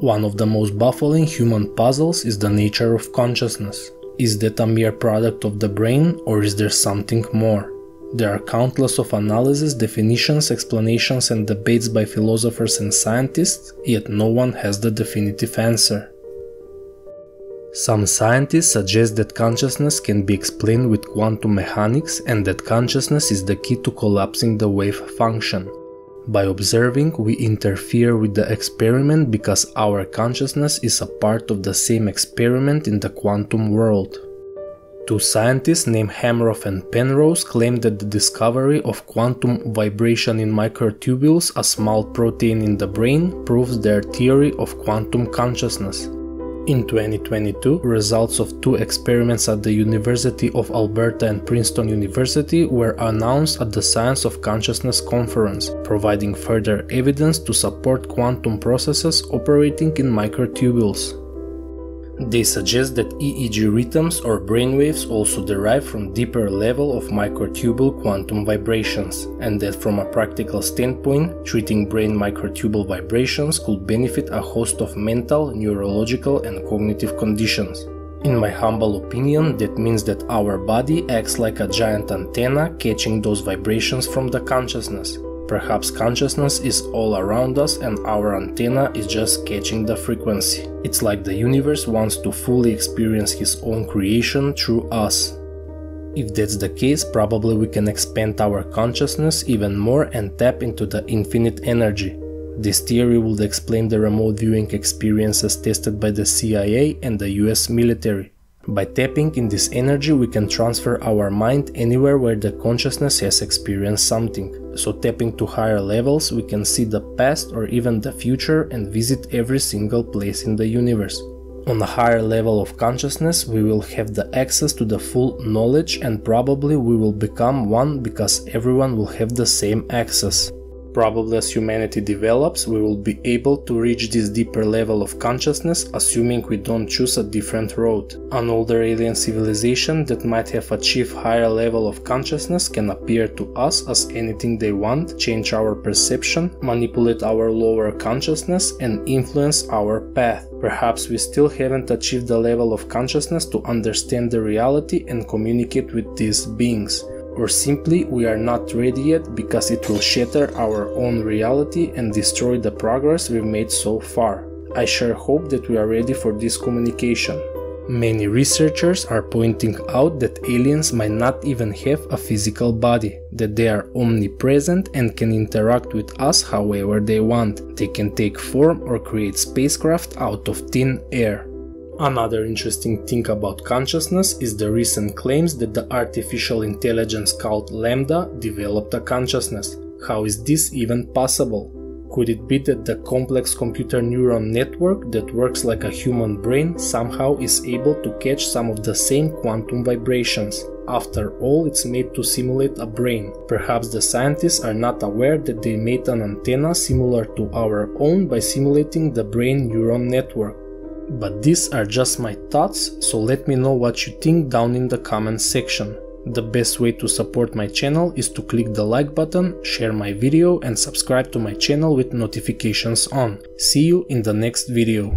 One of the most baffling human puzzles is the nature of consciousness. Is that a mere product of the brain or is there something more? There are countless of analyses, definitions, explanations and debates by philosophers and scientists, yet no one has the definitive answer. Some scientists suggest that consciousness can be explained with quantum mechanics and that consciousness is the key to collapsing the wave function. By observing, we interfere with the experiment because our consciousness is a part of the same experiment in the quantum world. Two scientists named Hameroff and Penrose claimed that the discovery of quantum vibration in microtubules, a small protein in the brain, proves their theory of quantum consciousness. In 2022, results of two experiments at the University of Alberta and Princeton University were announced at the Science of Consciousness conference, providing further evidence to support quantum processes operating in microtubules. They suggest that EEG rhythms or brainwaves also derive from deeper level of microtubule quantum vibrations, and that from a practical standpoint, treating brain microtubule vibrations could benefit a host of mental, neurological and cognitive conditions. In my humble opinion, that means that our body acts like a giant antenna catching those vibrations from the consciousness, Perhaps consciousness is all around us and our antenna is just catching the frequency. It's like the universe wants to fully experience his own creation through us. If that's the case, probably we can expand our consciousness even more and tap into the infinite energy. This theory would explain the remote viewing experiences tested by the CIA and the US military. By tapping in this energy, we can transfer our mind anywhere where the consciousness has experienced something. So, tapping to higher levels, we can see the past or even the future and visit every single place in the universe. On a higher level of consciousness, we will have the access to the full knowledge and probably we will become one because everyone will have the same access. Probably as humanity develops, we will be able to reach this deeper level of consciousness, assuming we don't choose a different road. An older alien civilization that might have achieved higher level of consciousness can appear to us as anything they want, change our perception, manipulate our lower consciousness, and influence our path. Perhaps we still haven't achieved the level of consciousness to understand the reality and communicate with these beings or simply we are not ready yet because it will shatter our own reality and destroy the progress we've made so far. I sure hope that we are ready for this communication. Many researchers are pointing out that aliens might not even have a physical body, that they are omnipresent and can interact with us however they want. They can take form or create spacecraft out of thin air. Another interesting thing about consciousness is the recent claims that the artificial intelligence called LaMDA developed a consciousness. How is this even possible? Could it be that the complex computer neuron network that works like a human brain somehow is able to catch some of the same quantum vibrations? After all, it's made to simulate a brain. Perhaps the scientists are not aware that they made an antenna similar to our own by simulating the brain neuron network. But these are just my thoughts, so let me know what you think down in the comments section. The best way to support my channel is to click the like button, share my video and subscribe to my channel with notifications on. See you in the next video.